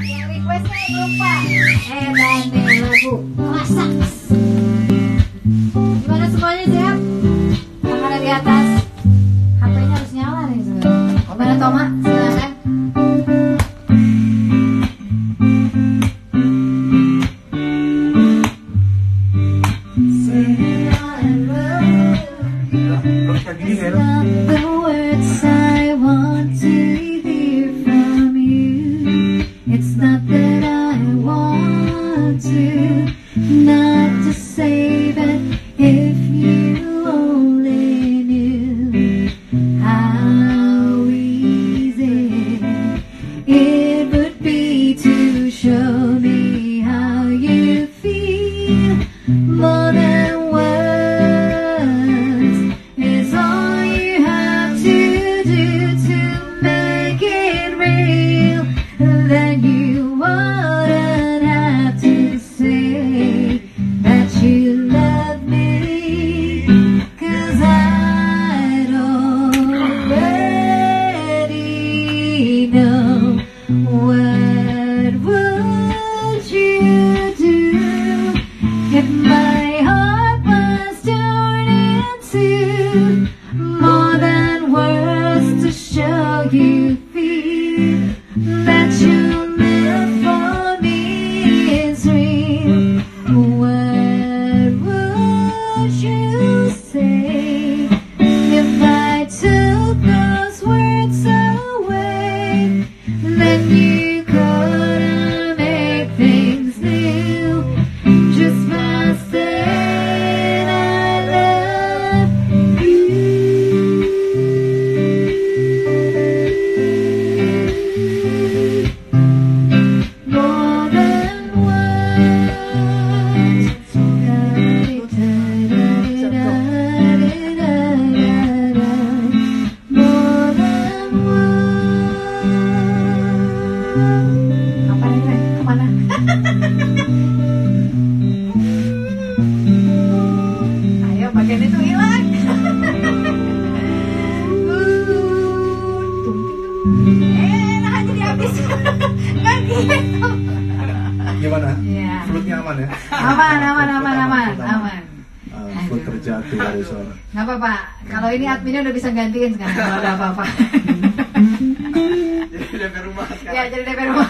Yang requestnya lupa. Eh, Dane lagu masak. Gimana semuanya siap? Tangannya di atas. HP-nya harus nyala nih sebenarnya. Gimana Toma? Silakan. Terus kayak gini see. More than words to show you if I took those words away? Then you make things new just by Gimana? Iya. Flutnya aman ya? Aman, aman, aman, aman, aman. Uh, flut terjatuh dari suara. Nggak apa-apa. Kalau ini adminnya udah bisa gantiin sekarang kalau ada apa-apa. Jadi DP rumah ya jadi DP rumah.